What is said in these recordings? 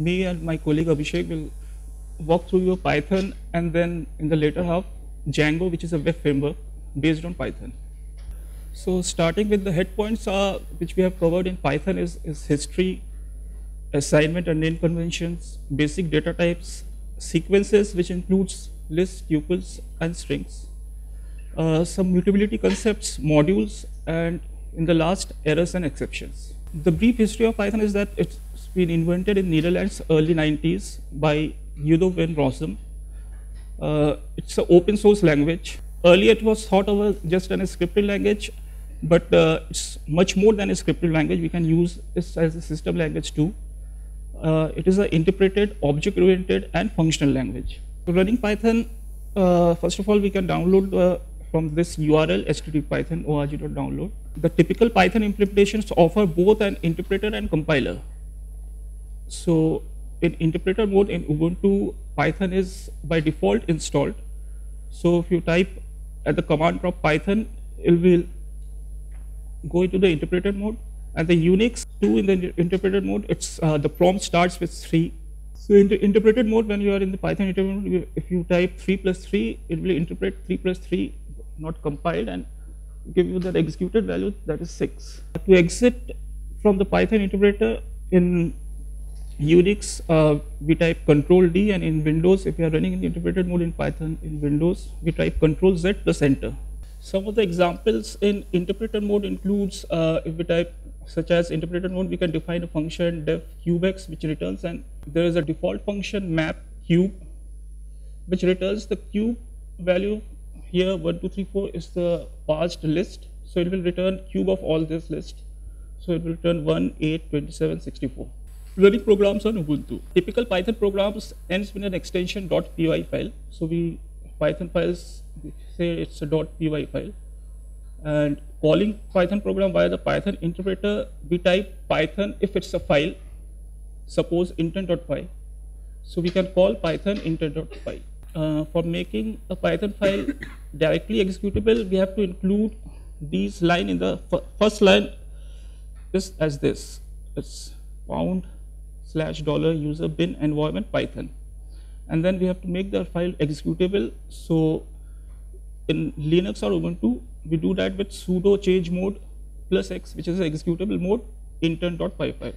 me and my colleague Abhishek will walk through your Python and then in the later half, Django, which is a web framework based on Python. So starting with the head points uh, which we have covered in Python is, is history, assignment and name conventions, basic data types, sequences which includes lists, tuples and strings, uh, some mutability concepts, modules and in the last errors and exceptions. The brief history of Python is that it's been invented in Netherlands early 90s by Guido van Rossum. Uh, it's an open source language. Earlier it was thought of as just an scripted language, but uh, it's much more than a scripted language. We can use this as a system language too. Uh, it is an interpreted, object-oriented and functional language. So running Python, uh, first of all, we can download uh, from this URL http org.download. The typical Python implementations offer both an interpreter and compiler. So in interpreter mode in Ubuntu, Python is by default installed. So if you type at the command prompt Python, it will go into the interpreter mode. And the Unix 2 in the interpreter mode, it's uh, the prompt starts with 3. So in the interpreted mode, when you are in the Python interpreter mode, if you type 3 plus 3, it will interpret 3 plus 3 not compiled and give you the executed value that is 6. To exit from the Python interpreter in Unix, uh, we type Control D, and in Windows, if you are running in interpreted mode in Python in Windows, we type Control Z plus Enter. Some of the examples in interpreter mode includes uh, if we type such as interpreter mode, we can define a function def cubex which returns, and there is a default function map cube which returns the cube value here 1, 2, 3, 4 is the parsed list. So it will return cube of all this list. So it will return 1, 8, 27, 64. Running programs on Ubuntu. Typical Python programs ends with an extension dot .py file. So we Python files say it's a .py file. And calling Python program via the Python interpreter, we type Python if it's a file, suppose intent.py. So we can call Python intent.py uh, for making a Python file directly executable, we have to include these line in the first line is as this. It's pound slash dollar user bin environment Python. And then we have to make the file executable. So in Linux or Ubuntu, we do that with sudo change mode plus x, which is executable mode intent.py file.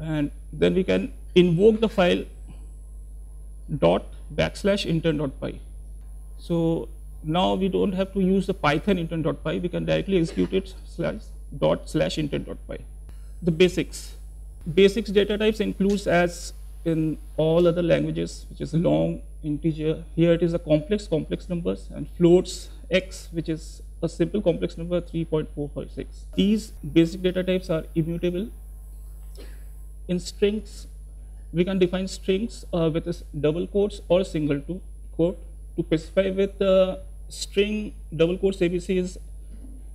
And then we can invoke the file dot backslash intent.py. So now we don't have to use the Python intent.py, we can directly execute it slash dot slash intent.py. The basics. Basics data types includes as in all other languages, which is long, integer. Here it is a complex, complex numbers and floats x, which is a simple complex number 3.456. These basic data types are immutable. In strings, we can define strings uh, with a double quotes or a single to quote to specify with uh, string double quotes ABC is,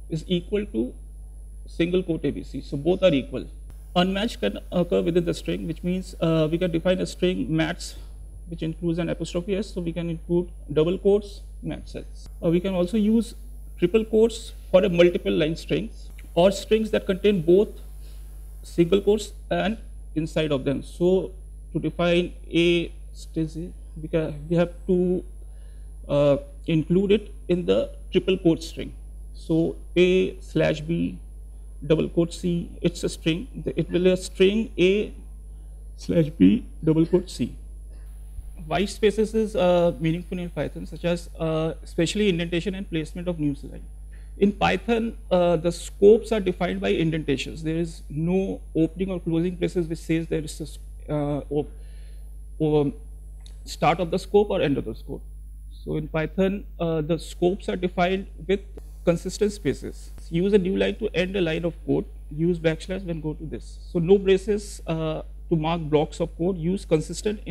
is equal to single quote ABC. So both are equal. Unmatched can occur within the string, which means uh, we can define a string match, which includes an apostrophe s. So we can include double quotes, match sets. Uh, we can also use triple quotes for a multiple line strings or strings that contain both single quotes and inside of them. So to define a stacy, we, can, we have to uh, include it in the triple quote string. So a slash b double quote c, it's a string. It will be a string a slash b double quote c. White spaces is uh, meaningful in Python, such as uh, especially indentation and placement of new line. In Python, uh, the scopes are defined by indentations. There is no opening or closing braces which says there is a uh, or start of the scope or end of the scope. So in Python, uh, the scopes are defined with consistent spaces. Use a new line to end a line of code. Use backslash when go to this. So no braces uh, to mark blocks of code. Use consistent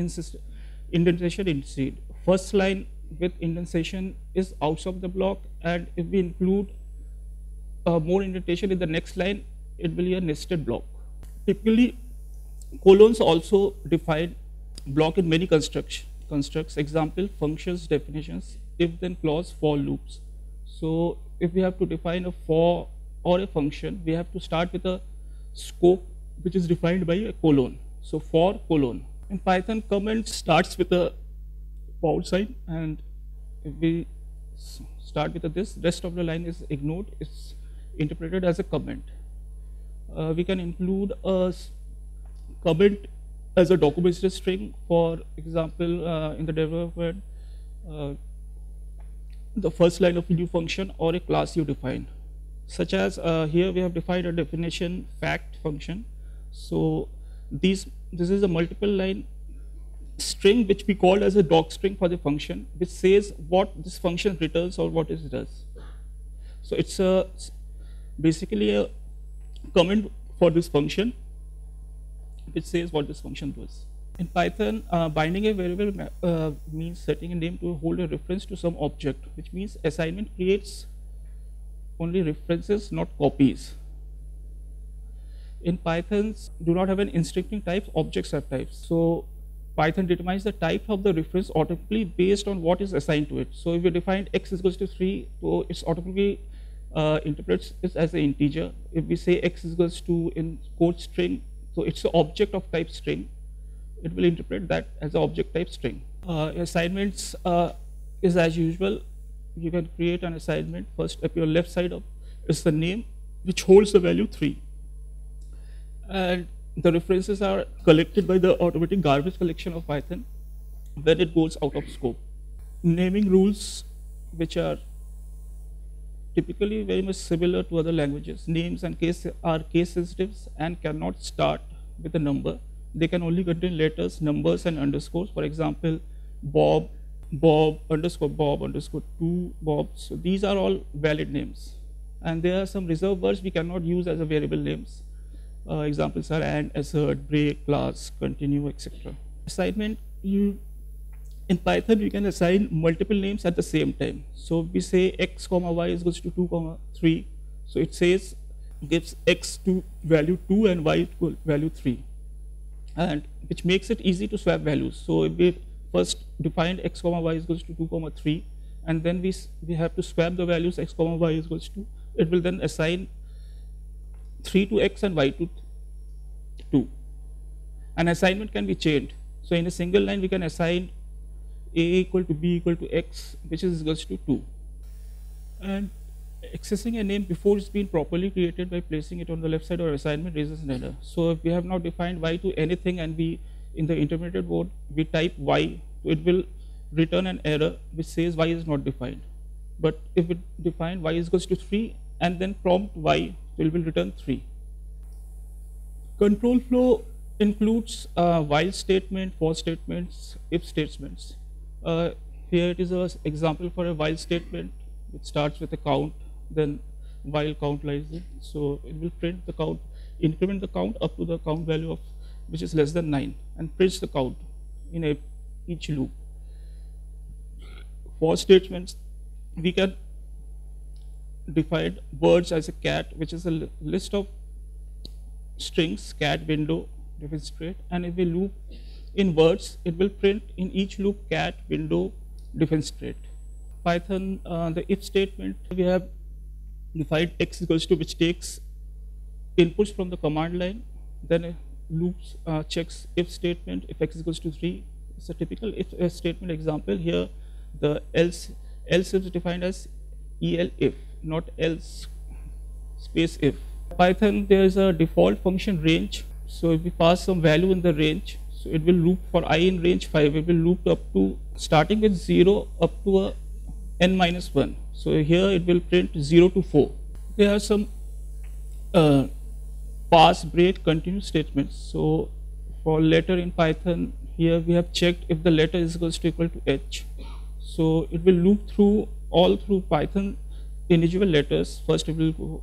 indentation instead. First line with indentation is outside of the block, and if we include uh, more indentation in the next line, it will be a nested block. Typically, Colons also define block in many constructs. constructs. Example, functions, definitions, if then clause, for loops. So if we have to define a for or a function, we have to start with a scope which is defined by a colon. So for colon. In Python, comment starts with a pound sign, and if we start with this, rest of the line is ignored. It's interpreted as a comment. Uh, we can include a comment as a document string. For example, uh, in the development, uh, the first line of a new function or a class you define. Such as uh, here we have defined a definition fact function. So these this is a multiple line string which we call as a doc string for the function which says what this function returns or what it does. So it's a basically a comment for this function which says what this function does. In Python, uh, binding a variable uh, means setting a name to hold a reference to some object, which means assignment creates only references, not copies. In Pythons, do not have an instructing type, objects have types. So Python determines the type of the reference automatically based on what is assigned to it. So if you define x is equals to 3, so it's automatically uh, interprets it as an integer. If we say x is equals to in quote string, so it's the object of type string it will interpret that as an object type string. Uh, assignments uh, is as usual. You can create an assignment. First, up your left side of is the name, which holds the value 3. And the references are collected by the automatic garbage collection of Python when it goes out of scope. Naming rules, which are typically very much similar to other languages. Names and case are case sensitive and cannot start with a number they can only contain letters, numbers, and underscores. For example, Bob, Bob underscore Bob underscore two Bobs. So these are all valid names. And there are some reserved words we cannot use as a variable names. Uh, examples are and, assert, break, class, continue, etc. Assignment, you in Python you can assign multiple names at the same time. So we say x comma y is equals to 2 comma 3. So it says gives x to value 2 and y to value 3 and which makes it easy to swap values. So if we first defined x comma y is equals to 2 comma 3 and then we, we have to swap the values x comma y is equals to, it will then assign 3 to x and y to 2. An assignment can be chained. So in a single line we can assign a equal to b equal to x which is equals to 2. And accessing a name before it's been properly created by placing it on the left side or assignment raises an error. So if we have now defined y to anything and we in the intermediate mode we type y, it will return an error which says y is not defined. But if we define y is equals to 3 and then prompt y, it will return 3. Control flow includes uh, while statement, for statements, if statements. Uh, here it is an example for a while statement which starts with a count then while count lies in. So it will print the count, increment the count up to the count value of which is less than 9 and prints the count in a, each loop. For statements, we can define words as a cat, which is a list of strings, cat, window, demonstrate, and if we loop in words, it will print in each loop cat, window, demonstrate. Python, uh, the if statement, we have defined x equals to which takes inputs from the command line, then loops uh, checks if statement if x equals to 3. It's a typical if a statement example here. The else else is defined as el if, not else space if. Python there is a default function range. So if we pass some value in the range, so it will loop for i in range 5. It will loop up to starting with 0 up to a n minus 1. So here it will print 0 to 4. There are some uh, pass, break, continue statements. So for letter in Python, here we have checked if the letter is equals to equal to h. So it will loop through all through Python individual letters. First it will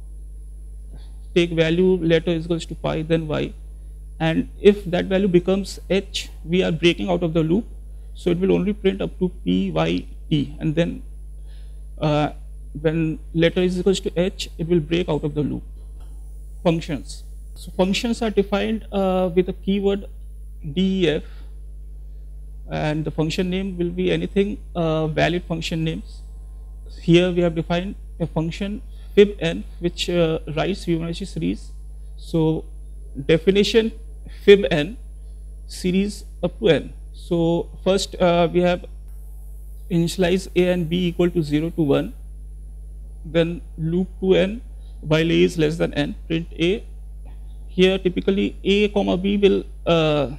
take value letter is equals to pi, then y. And if that value becomes h, we are breaking out of the loop. So it will only print up to p, y, t, and then uh, when letter is equals to h, it will break out of the loop. Functions. So functions are defined uh, with a keyword def, and the function name will be anything uh, valid function names. Here we have defined a function fibn which uh, writes Fibonacci series. So definition fibn series up to n. So first uh, we have initialize a and b equal to 0 to 1, then loop to n while a is less than n, print a. Here typically a comma b will, uh,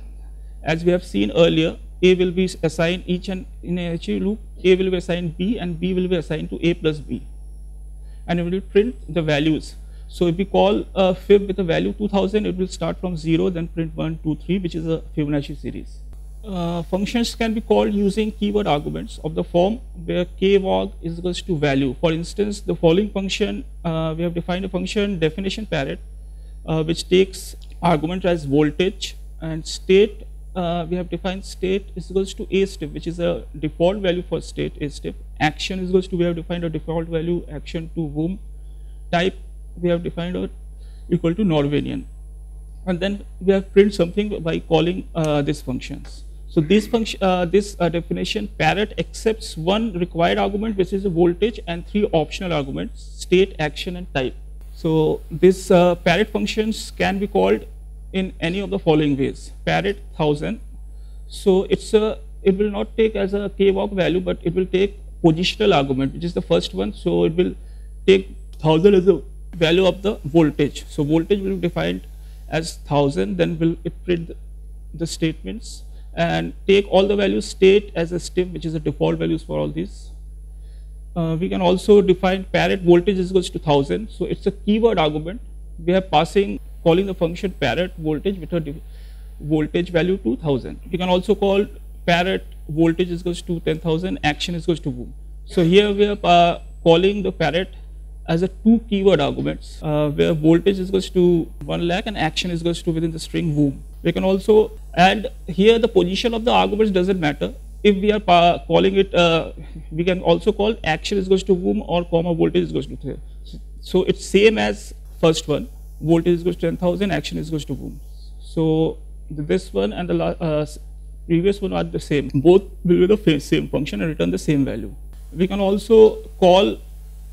as we have seen earlier, a will be assigned each and in a loop, a will be assigned b and b will be assigned to a plus b. And it will print the values. So if we call a fib with a value 2000, it will start from 0, then print 1, 2, 3, which is a Fibonacci series. Uh, functions can be called using keyword arguments of the form where kwarg is equals to value. For instance, the following function, uh, we have defined a function definition parrot, uh, which takes argument as voltage and state uh, we have defined state is equals to a step, which is a default value for state a step. Action is equals to we have defined a default value action to whom. Type we have defined a equal to Norwegian, and then we have print something by calling uh, these functions. So this function, uh, this uh, definition parrot accepts one required argument, which is a voltage, and three optional arguments: state, action, and type. So this uh, parrot functions can be called in any of the following ways. Parrot 1000. So it's a, it will not take as a kwarg value, but it will take positional argument, which is the first one. So it will take 1000 as a value of the voltage. So voltage will be defined as 1000, then will it print the statements and take all the values state as a step, which is the default values for all these. Uh, we can also define parrot voltage is equals to 1000. So it's a keyword argument. We are passing calling the function parrot voltage with a voltage value to 1000. You can also call parrot voltage is equals to 10,000, action is equals to boom. So here we are uh, calling the parrot as a two keyword arguments uh, where voltage is equals to 1 lakh and action is equals to within the string boom. We can also add here the position of the arguments doesn't matter. If we are calling it, uh, we can also call action is equals to boom or comma voltage is equals to 3. So it's same as first one voltage is equals to 10,000, action is equals to boom. So this one and the uh, previous one are the same. Both will be the same function and return the same value. We can also call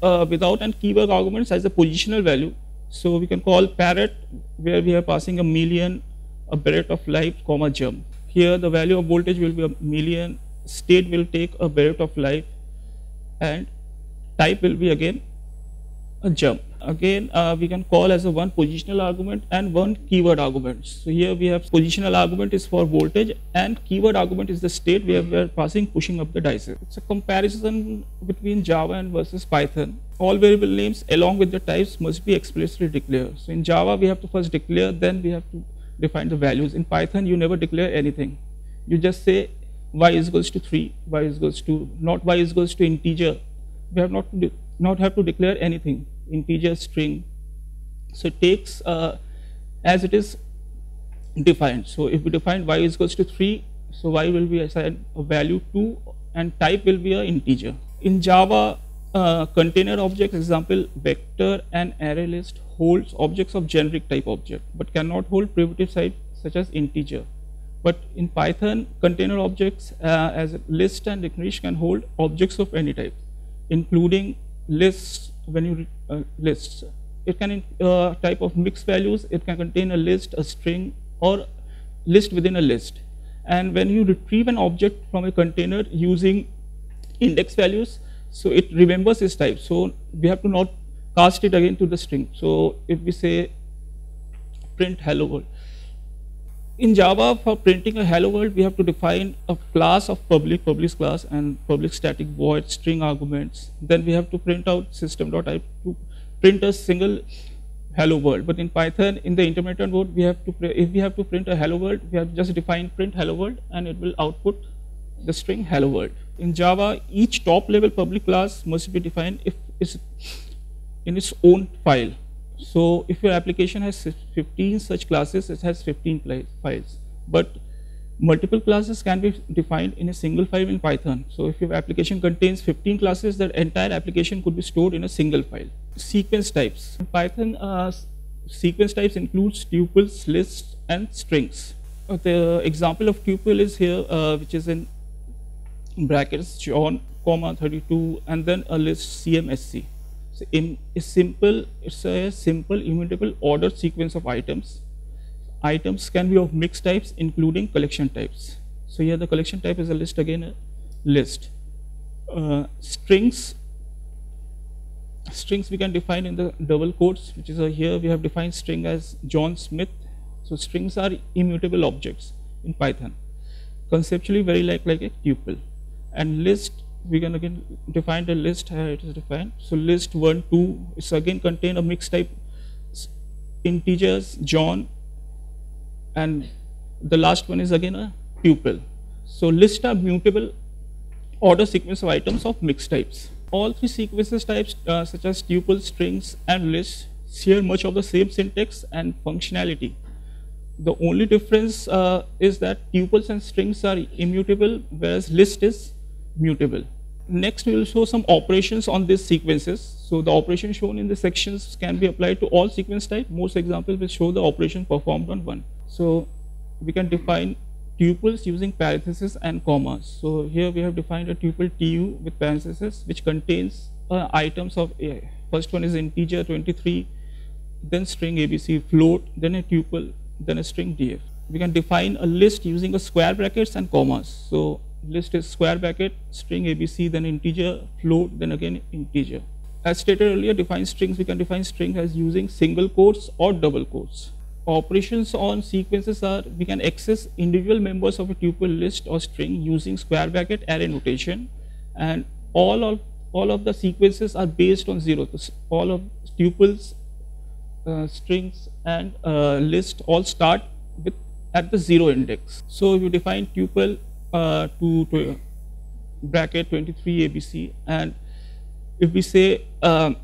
uh, without and keyword arguments as a positional value. So we can call parrot where we are passing a million, a barret of life, comma jump. Here the value of voltage will be a million, state will take a barret of life and type will be again a jump again uh, we can call as a one positional argument and one keyword argument. So here we have positional argument is for voltage and keyword argument is the state where we are passing pushing up the dice. It's a comparison between Java and versus Python. All variable names along with the types must be explicitly declared. So in Java we have to first declare then we have to define the values. In Python you never declare anything. You just say y is equals to 3, y is equals to not y is equals to integer. We have not to not have to declare anything integer string. So it takes uh, as it is defined. So if we define y is equals to 3, so y will be assigned a value 2 and type will be an integer. In Java, uh, container object example vector and array list holds objects of generic type object but cannot hold primitive type such as integer. But in Python, container objects uh, as list and dictionary can hold objects of any type, including lists when you uh, lists. It can uh, type of mixed values. It can contain a list, a string, or list within a list. And when you retrieve an object from a container using index values, so it remembers its type. So we have to not cast it again to the string. So if we say print hello world, in Java, for printing a hello world, we have to define a class of public, public class, and public static void string arguments. Then we have to print out system.type to print a single hello world. But in Python, in the intermediate mode, we have to if we have to print a hello world, we have just define print hello world, and it will output the string hello world. In Java, each top level public class must be defined if in its own file. So if your application has 15 such classes, it has 15 files. But multiple classes can be defined in a single file in Python. So if your application contains 15 classes, that entire application could be stored in a single file. Sequence types. In Python, uh, sequence types includes tuples, lists, and strings. Uh, the example of tuple is here, uh, which is in brackets John, comma 32, and then a list CMSC. So in a simple, it's a simple immutable ordered sequence of items. items can be of mixed types including collection types. So here the collection type is a list again a list. Uh, strings strings we can define in the double quotes which is here we have defined string as John Smith. So strings are immutable objects in Python. Conceptually very like, like a tuple. And list we can again define the list here it is defined. So list 1, 2 is again contain a mixed type integers John and the last one is again a tuple. So list are mutable order sequence of items of mixed types. All three sequences types uh, such as tuples, strings and lists share much of the same syntax and functionality. The only difference uh, is that tuples and strings are immutable whereas list is mutable. Next we will show some operations on these sequences. So the operation shown in the sections can be applied to all sequence type. Most examples will show the operation performed on one. So we can define tuples using parentheses and commas. So here we have defined a tuple tu with parentheses which contains uh, items of a. First one is integer 23, then string abc float, then a tuple, then a string df. We can define a list using a square brackets and commas. So list is square bracket, string abc, then integer, float, then again integer. As stated earlier, define strings, we can define string as using single quotes or double quotes. Operations on sequences are we can access individual members of a tuple list or string using square bracket array notation and all of all of the sequences are based on zero. All of tuples uh, strings and uh, list all start with at the zero index. So if you define tuple uh, to, to bracket 23 abc and if we say um,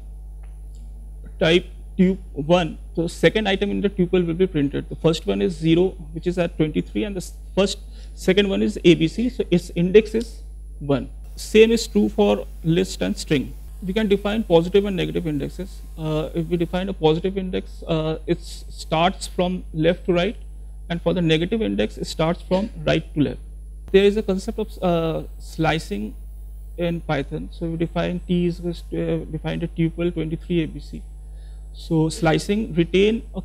type tuple 1, so second item in the tuple will be printed. The first one is 0, which is at 23, and the first second one is ABC, so its index is 1. Same is true for list and string. We can define positive and negative indexes. Uh, if we define a positive index, uh, it starts from left to right, and for the negative index, it starts from right to left. There is a concept of uh, slicing in Python. So we define T is uh, defined a tuple 23 ABC so slicing retain a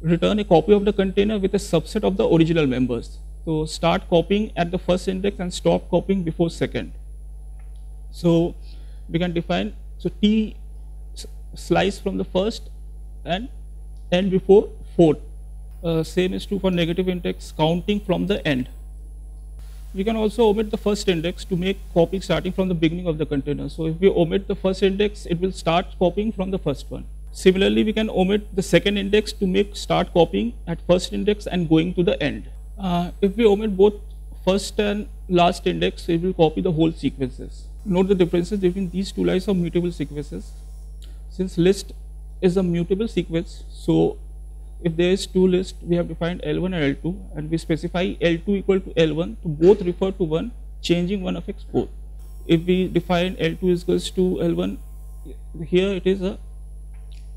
return a copy of the container with a subset of the original members. So start copying at the first index and stop copying before second. So we can define so T slice from the first and end before fourth. Uh, same is true for negative index counting from the end. We can also omit the first index to make copying starting from the beginning of the container. So if we omit the first index, it will start copying from the first one. Similarly, we can omit the second index to make start copying at first index and going to the end. Uh, if we omit both first and last index, it will copy the whole sequences. Note the differences between these two lines of mutable sequences. Since list is a mutable sequence, so if there is two lists, we have defined L1 and L2 and we specify L2 equal to L1 to both refer to 1, changing one affects both. If we define L2 is equals to L1, here it is a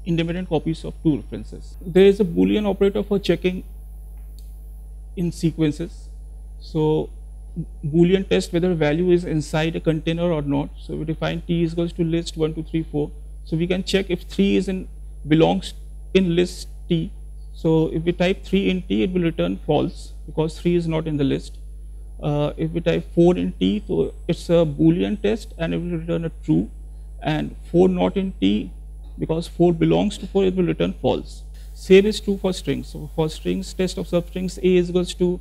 independent copies of two references. There is a boolean operator for checking in sequences. So boolean test whether value is inside a container or not. So we define t is equals to list 1, 2, 3, 4. So we can check if 3 is in belongs in list t. So if we type 3 in t, it will return false because 3 is not in the list. Uh, if we type 4 in t, so it's a boolean test and it will return a true. And 4 not in t, because 4 belongs to 4 it will return false. Same is true for strings. So for strings test of substrings A is equals to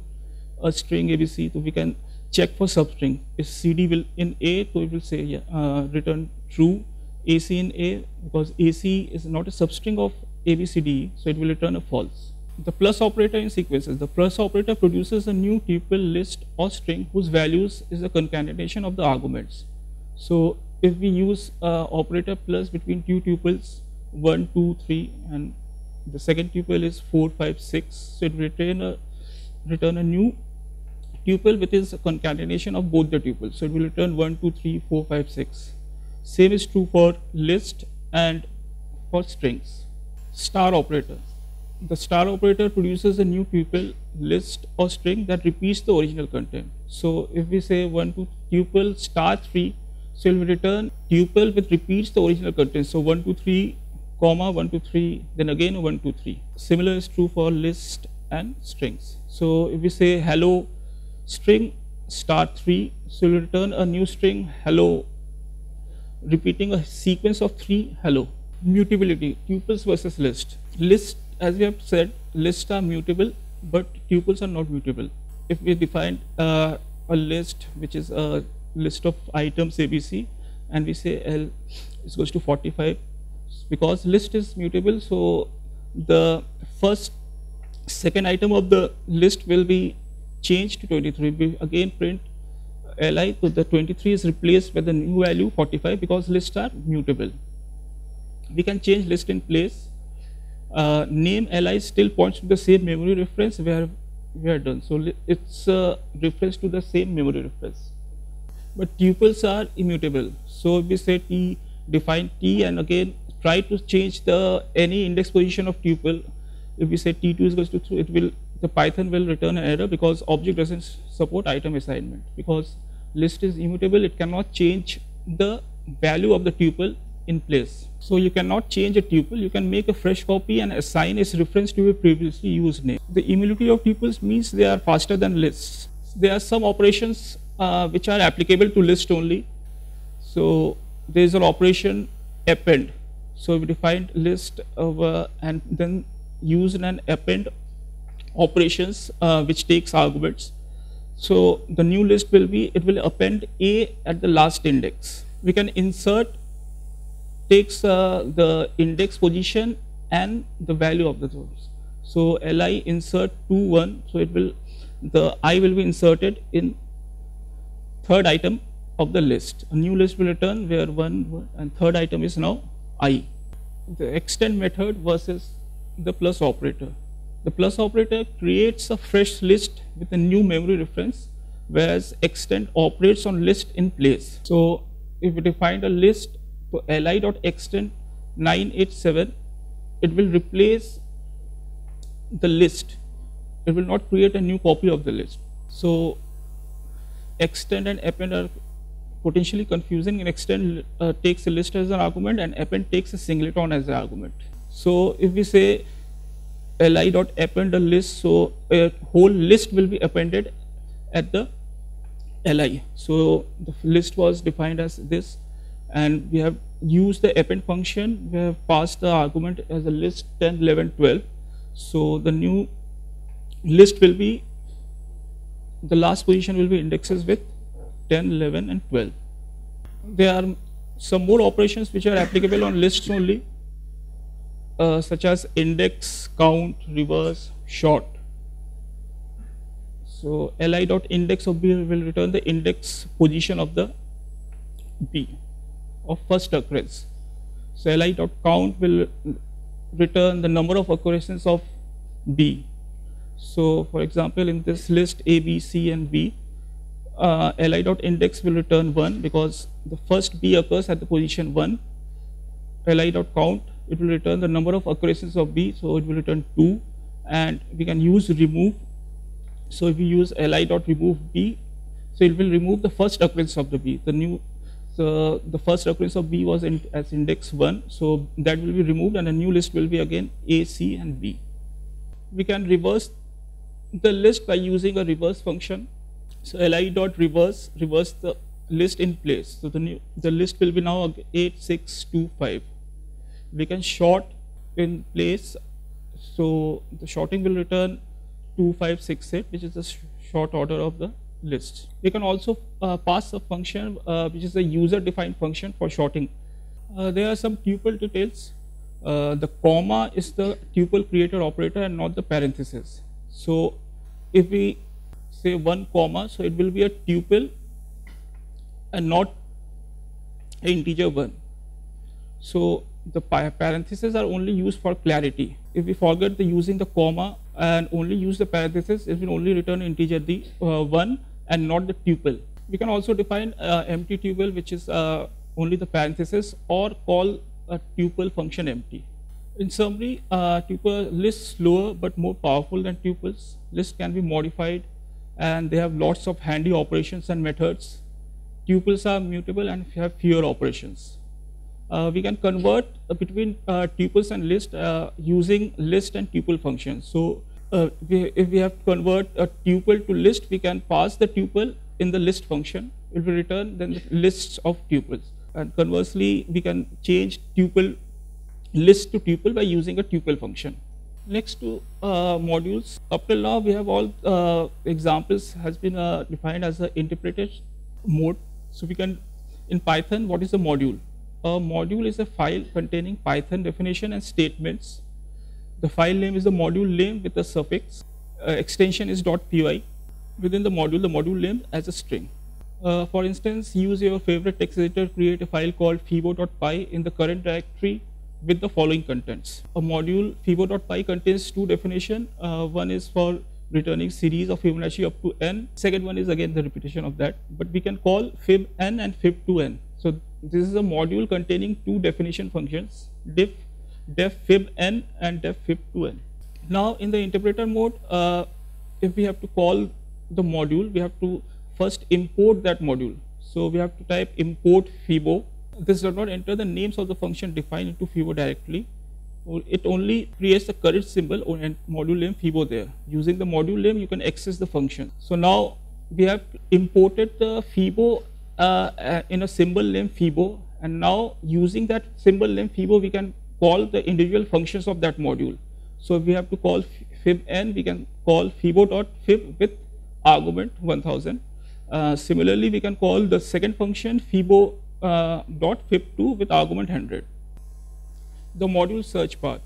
a string ABC. So we can check for substring. If CD will in A, so it will say yeah, uh, return true. AC in A because AC is not a substring of ABCD, so it will return a false. The plus operator in sequences. The plus operator produces a new tuple list or string whose values is a concatenation of the arguments. So if we use uh, operator plus between two tuples 1, 2, 3 and the second tuple is 4, 5, 6 so it will return a, return a new tuple which is a concatenation of both the tuples so it will return 1, 2, 3, 4, 5, 6 same is true for list and for strings star operator the star operator produces a new tuple list or string that repeats the original content so if we say 1 to tuple star 3 so it will return tuple which repeats the original content. So 1, 2, 3, comma 1, 2, 3, then again 1, 2, 3. Similar is true for list and strings. So if we say hello string star 3, so we'll return a new string hello repeating a sequence of 3 hello. Mutability, tuples versus list. List as we have said lists are mutable but tuples are not mutable. If we define uh, a list which is a list of items ABC and we say L is goes to 45 because list is mutable so the first second item of the list will be changed to 23 we again print li so the 23 is replaced with the new value 45 because lists are mutable we can change list in place. Uh, name li still points to the same memory reference. Where we are done. So it's a reference to the same memory reference. But tuples are immutable. So if we say t define t and again try to change the any index position of tuple. If we say t2 is equals to 3 it will the python will return an error because object doesn't support item assignment. Because list is immutable it cannot change the value of the tuple in place. So you cannot change a tuple. You can make a fresh copy and assign its reference to a previously used name. The immutability of tuples means they are faster than lists. There are some operations uh, which are applicable to list only. So there is an operation append. So we defined list of, and then use an append operations uh, which takes arguments. So the new list will be, it will append A at the last index. We can insert takes uh, the index position and the value of the source. So li insert 2 1 so it will the i will be inserted in third item of the list. A new list will return where one and third item is now i. The extend method versus the plus operator. The plus operator creates a fresh list with a new memory reference whereas extend operates on list in place. So if we define a list for extend 987 it will replace the list it will not create a new copy of the list so extend and append are potentially confusing and extend uh, takes a list as an argument and append takes a singleton as an argument. So if we say li dot append a list, so a whole list will be appended at the li. So the list was defined as this and we have used the append function, we have passed the argument as a list 10, 11, 12. So the new list will be, the last position will be indexes with 10, 11 and 12. There are some more operations which are applicable on lists only uh, such as index, count, reverse, sort. So li dot index of b will return the index position of the b of first occurrence. So li dot count will return the number of occurrences of b. So for example, in this list a, b, c and b, uh, li dot index will return 1 because the first b occurs at the position 1 li dot count it will return the number of occurrences of b so it will return 2 and we can use remove so if we use li dot remove b so it will remove the first occurrence of the b the new so the first occurrence of b was in, as index 1 so that will be removed and a new list will be again a c and b we can reverse the list by using a reverse function so li dot reverse reverse the list in place. So the new the list will be now 8625. We can sort in place. So the sorting will return 2568, which is the short order of the list. We can also uh, pass a function uh, which is a user defined function for sorting. Uh, there are some tuple details. Uh, the comma is the tuple creator operator and not the parenthesis. So if we say 1 comma so it will be a tuple and not an integer 1 so the parentheses are only used for clarity if we forget the using the comma and only use the parenthesis it will only return integer the uh, 1 and not the tuple we can also define uh, empty tuple which is uh, only the parenthesis or call a tuple function empty in summary, uh, tuple lists slower but more powerful than tuples. List can be modified and they have lots of handy operations and methods. Tuples are mutable and have fewer operations. Uh, we can convert uh, between uh, tuples and list uh, using list and tuple functions. So uh, we, if we have to convert a tuple to list, we can pass the tuple in the list function. It will return then the lists of tuples. And conversely, we can change tuple list to tuple by using a tuple function. Next to uh, modules, up till now we have all uh, examples has been uh, defined as an interpreted mode. So we can, in Python, what is a module? A module is a file containing Python definition and statements. The file name is the module name with a suffix. Uh, extension is .py. Within the module, the module name as a string. Uh, for instance, use your favorite text editor, create a file called fibo.py in the current directory with the following contents. A module fibo.py contains two definition. Uh, one is for returning series of Fibonacci up to n. Second one is again the repetition of that, but we can call fib n and fib to n. So this is a module containing two definition functions, diff, def fib n and def fib 2n. Now in the interpreter mode, uh, if we have to call the module, we have to first import that module. So we have to type import fibo. This does not enter the names of the function defined into fibo directly. It only creates the current symbol and module name fibo there. Using the module name, you can access the function. So now we have imported the fibo uh, uh, in a symbol name fibo and now using that symbol name fibo we can call the individual functions of that module. So we have to call fib n we can call fibo.fib with argument 1000 uh, similarly, we can call the second function fibo uh, dot fib2 with argument 100. The module search path.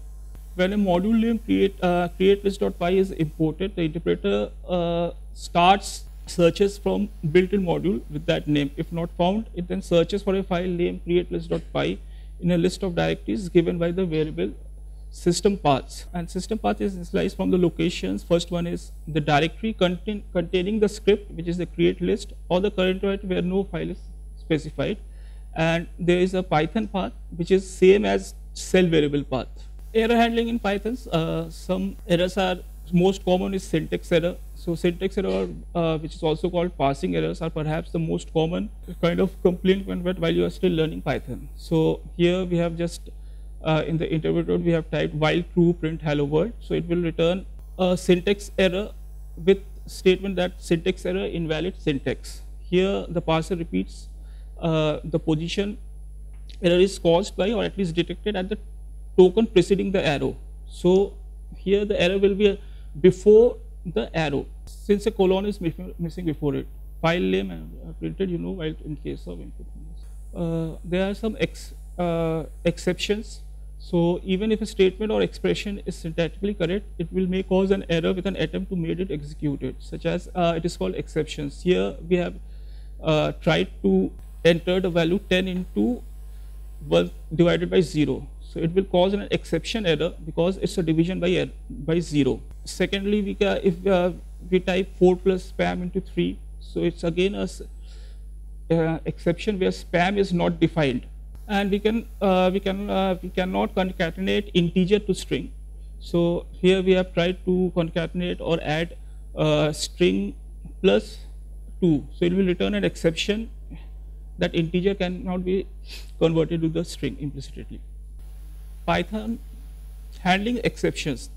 When a module name create uh, create list.py is imported, the interpreter uh, starts searches from built-in module with that name. If not found, it then searches for a file name create list.py in a list of directories given by the variable system paths. And system path is initialized from the locations. First one is the directory contain, containing the script which is the create list. Or the current directory where no file is specified. And there is a python path which is same as cell variable path. Error handling in python uh, some errors are most common is syntax error so syntax error uh, which is also called parsing errors are perhaps the most common kind of complaint when while you are still learning python so here we have just uh, in the interpreter we have typed while true print hello world. So it will return a syntax error with statement that syntax error invalid syntax. Here the parser repeats uh, the position error is caused by or at least detected at the token preceding the arrow. So here the error will be before the arrow since a colon is missing before it. File name uh, printed you know while in case of input. Uh, there are some ex, uh, exceptions so even if a statement or expression is syntactically correct, it will may cause an error with an attempt to make it executed, such as uh, it is called exceptions. Here we have uh, tried to enter the value 10 into 1 divided by 0. So it will cause an exception error because it's a division by er by 0. Secondly, we can, if uh, we type 4 plus spam into 3, so it's again a uh, exception where spam is not defined and we can uh, we can uh, we cannot concatenate integer to string. So here we have tried to concatenate or add uh, string plus 2. So it will return an exception that integer cannot be converted to the string implicitly. Python handling exceptions.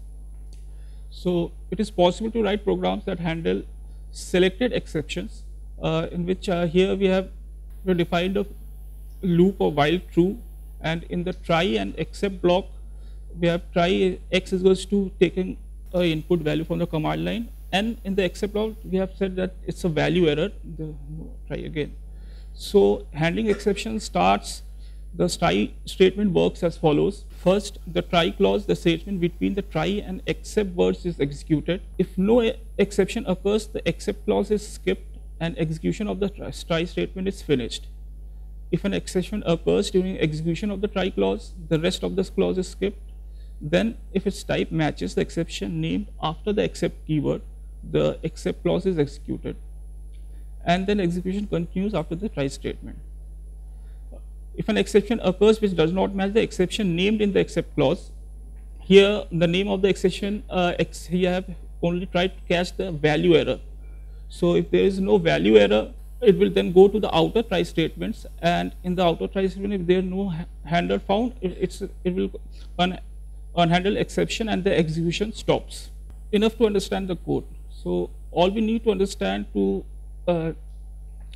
So it is possible to write programs that handle selected exceptions uh, in which uh, here we have defined a loop of while true and in the try and except block we have try x is equals to taking a input value from the command line and in the except block we have said that it's a value error the, try again so handling exception starts the try statement works as follows first the try clause the statement between the try and except words is executed if no exception occurs the except clause is skipped and execution of the try statement is finished if an exception occurs during execution of the try clause, the rest of this clause is skipped. Then if its type matches the exception named after the except keyword, the except clause is executed. And then execution continues after the try statement. If an exception occurs which does not match the exception named in the except clause, here the name of the exception, uh, ex here I have only tried to catch the value error. So if there is no value error, it will then go to the outer try statements and in the outer try statement if there is no handler found it, it's it will un, unhandle exception and the execution stops enough to understand the code. So all we need to understand to uh,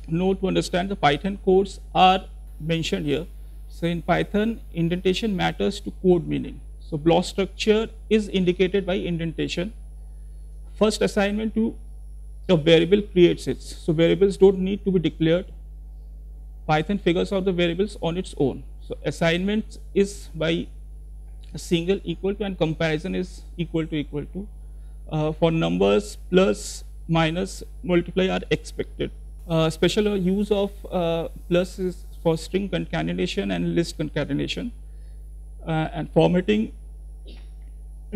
know to understand the Python codes are mentioned here. So in Python, indentation matters to code meaning. So block structure is indicated by indentation. First assignment to a variable creates it. So variables don't need to be declared. Python figures out the variables on its own. So assignment is by a single equal to and comparison is equal to equal to. Uh, for numbers plus minus multiply are expected. Uh, special use of uh, plus is for string concatenation and list concatenation. Uh, and formatting,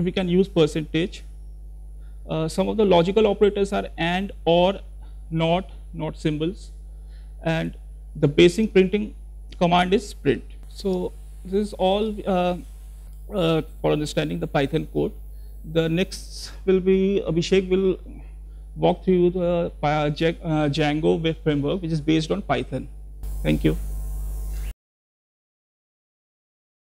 we can use percentage. Uh, some of the logical operators are and, or, not, not symbols. And the basic printing command is print. So this is all uh, uh, for understanding the Python code. The next will be Abhishek will walk through the uh, Django web framework, which is based on Python. Thank you.